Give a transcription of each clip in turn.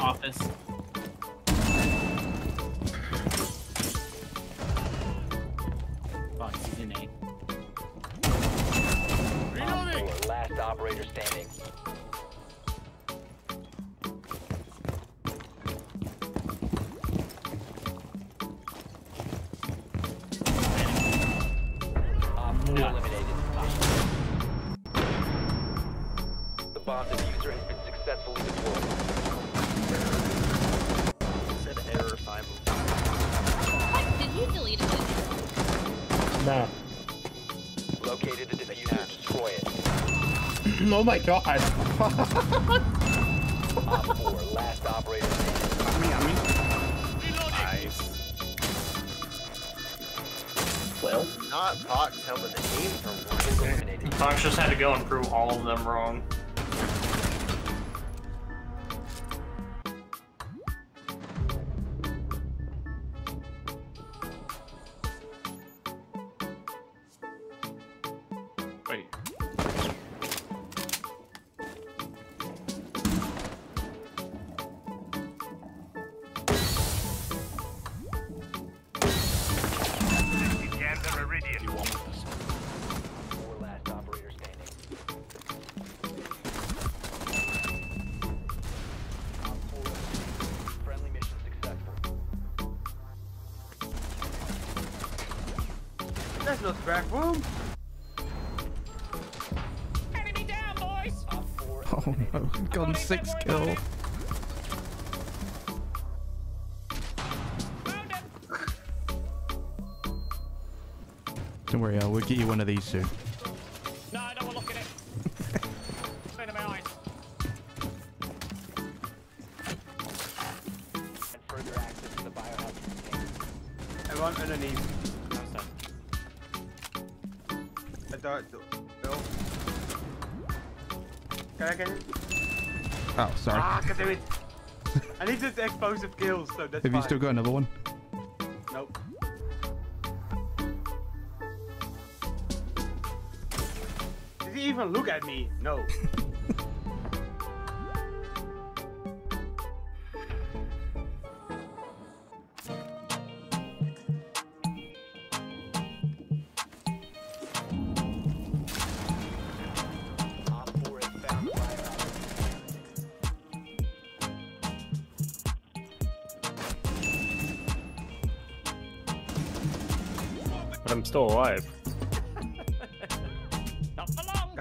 office. Fuck, season 8. Reloading! Last operator standing. bomb defuser has been successfully deployed. Nah. Located the defuser. Destroy it. oh my god. Op four, last operator standing. Me, I mean. Nice. Well. Not Pot, tell me the name from Is eliminated. Fox just had to go and prove all of them wrong. That's not back room. Op four Oh no, gone six kill. Don't worry, I will get you one of these soon. No, I don't want to look at it. Straight in my eyes. and further access to the biohazard. Everyone underneath. Bill. Can I get it? Oh, sorry. Ah, I can do it. I need just explosive kills, so that's Have you still got another one? Nope. Did he even look at me? No. But I'm still alive. Not for long.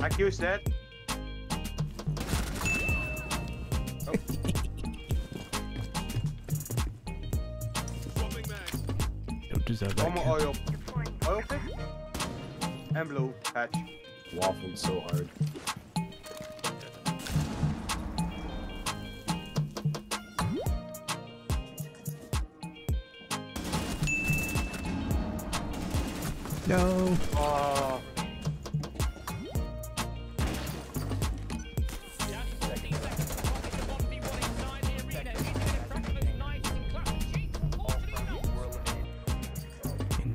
IQ said. Don't deserve that. One more oil. Oil pick? And blue patch. Waffled so hard. No. Oh.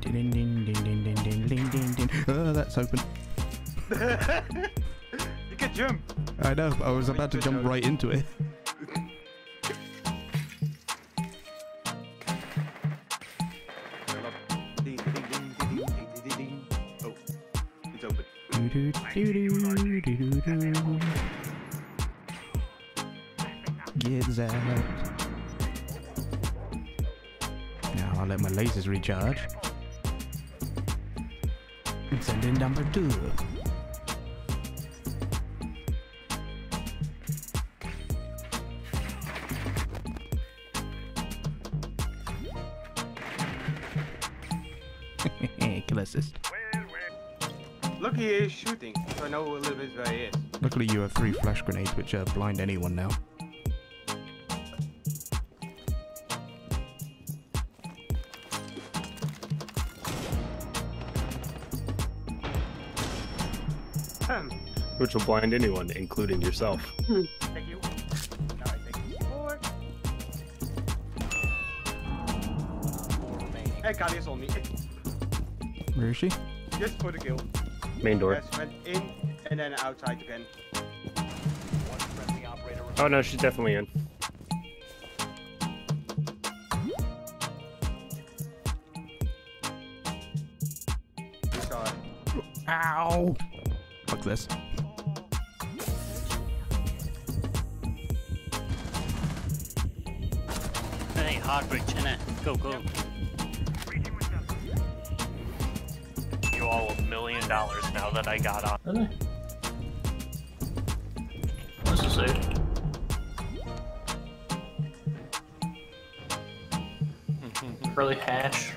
Ding, ding, ding, ding, ding, ding, ding, ding, ding, ding. Oh, that's open. you can jump. I know. I was about to jump right into it. Get zapped. Now I'll let my lasers recharge. And send in number two. Kill assist. Lucky he is shooting, so I know a little bit where he is. Luckily you have three flash grenades which uh, blind anyone now. Ahem. Which will blind anyone, including yourself. Thank you. Now I take this. Four. Hey, Kali is on me. Where is she? Just for the kill. Main door. Yes, went in and then outside again. One friendly operator remaining. Oh no, she's definitely in. We saw it. Ow! Fuck this. Hey, Hardbridge, innit? Go, go. You dollars now that I got on. Really? This is safe. Really hash.